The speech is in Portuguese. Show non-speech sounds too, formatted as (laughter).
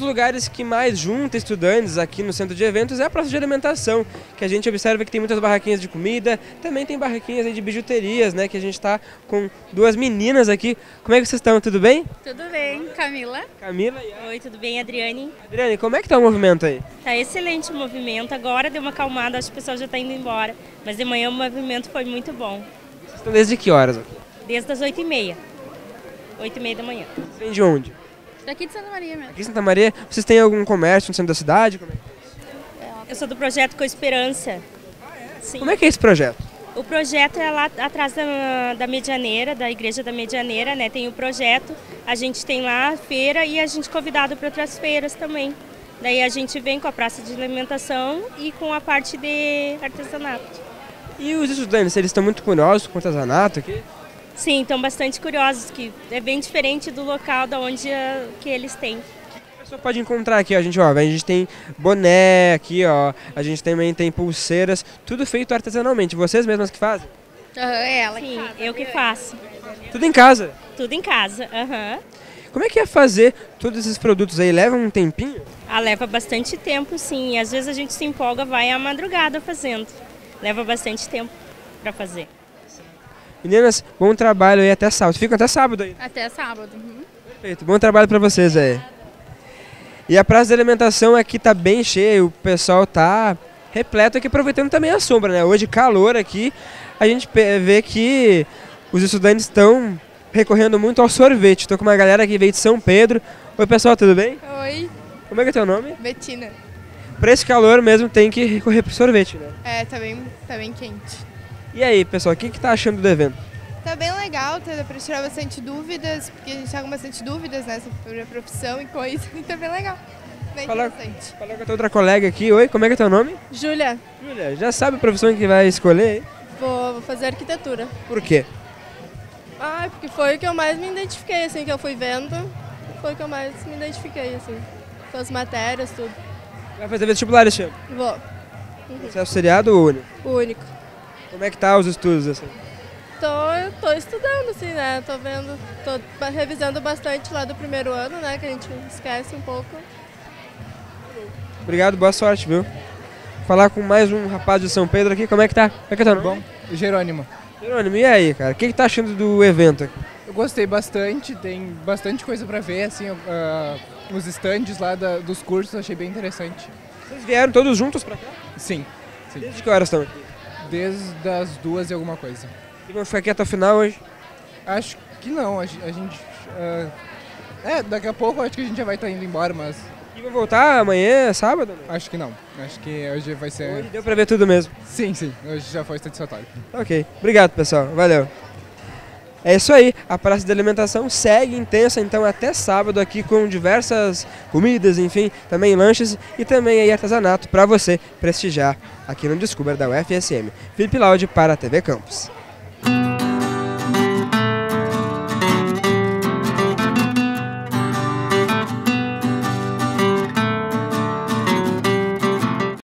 lugares que mais junta estudantes aqui no centro de eventos é a praça de alimentação, que a gente observa que tem muitas barraquinhas de comida, também tem barraquinhas de bijuterias, né? Que a gente está com duas meninas aqui. Como é que vocês estão? Tudo bem? Tudo bem, Camila. Camila e Oi, tudo bem, Adriane? Adriane, como é que tá o movimento aí? Tá excelente o movimento. Agora deu uma acalmada, acho que o pessoal já está indo embora. Mas de manhã o movimento foi muito bom. Vocês estão desde que horas aqui? Desde as 8h30. 8h30 da manhã. Vêm de onde? Daqui de Santa Maria mesmo. Aqui em Santa Maria, vocês têm algum comércio no centro da cidade? Como é, Eu sou do projeto Com Esperança. Sim. como é que é esse projeto? O projeto é lá atrás da, da Medianeira, da Igreja da Medianeira, né? Tem o projeto, a gente tem lá a feira e a gente é convidado para outras feiras também. Daí a gente vem com a praça de alimentação e com a parte de artesanato. E os estudantes, eles estão muito curiosos com o artesanato aqui? Sim, estão bastante curiosos, que é bem diferente do local da onde eh, que eles têm. A pessoa pode encontrar aqui, ó, a gente, ó, a gente tem boné aqui, ó, a gente também tem pulseiras, tudo feito artesanalmente. Vocês mesmas que fazem? é ela Sim, eu que faço. Tudo em casa. Tudo em casa. aham. Como é que é fazer todos esses produtos aí? Leva um tempinho? Ah, leva bastante tempo, sim. Às vezes a gente se empolga, vai à madrugada fazendo. Leva bastante tempo para fazer. Meninas, bom trabalho aí até sábado. Ficam até sábado aí. Até sábado. Uhum. Perfeito, bom trabalho pra vocês aí. E a praça de alimentação aqui tá bem cheia, o pessoal tá repleto aqui, aproveitando também a sombra, né? Hoje calor aqui, a gente vê que os estudantes estão recorrendo muito ao sorvete. Tô com uma galera que veio de São Pedro. Oi pessoal, tudo bem? Oi, Como é que é teu nome? Betina. Pra esse calor mesmo tem que recorrer pro sorvete, né? É, tá bem, tá bem quente. E aí, pessoal, o que, que tá achando do evento? Tá bem legal, tá pra tirar bastante dúvidas, porque a gente tá com bastante dúvidas, né, sobre a profissão e coisa. E (laughs) tá bem legal. Bem Fala- interessante. Falar com a tua outra colega aqui. Oi, como é que é teu nome? Júlia, Júlia, já sabe a profissão que vai escolher? hein? vou fazer arquitetura. Por quê? Ah, porque foi o que eu mais me identifiquei, assim, que eu fui vendo. Foi o que eu mais me identifiquei, assim. Com as matérias, tudo. Vai fazer vestibular esse ano? Vou. Você é auxiliado ou único? O único. Como é que tá os estudos assim? Tô, tô estudando, assim, né? Tô vendo, tô revisando bastante lá do primeiro ano, né? Que a gente esquece um pouco. Obrigado, boa sorte, viu? Falar com mais um rapaz de São Pedro aqui, como é que tá? Como é que tá? Bom, Jerônimo. Jerônimo, e aí, cara? O que, que tá achando do evento aqui? Eu gostei bastante, tem bastante coisa pra ver, assim, ah, os estandes lá da- dos cursos, achei bem interessante. Vocês vieram todos juntos pra cá? Sim, sim. Desde que horas estão aqui? Desde as duas e alguma coisa. E ficar aqui até o final hoje? Acho que não, a, gen- a gente. ah, é, daqui a pouco acho que a gente já vai estar indo embora, mas E vão voltar amanhã, sábado? Né? acho que não. Acho que hoje vai ser. Hoje deu pra ver tudo mesmo. Sim, sim, hoje já foi satisfatório. Ok, obrigado pessoal, valeu. É isso aí, a praça de alimentação segue intensa então até sábado aqui com diversas comidas, enfim, também lanches e também aí artesanato para você prestigiar aqui no Descubra da UFSM. Felipe Laude para a TV Campos.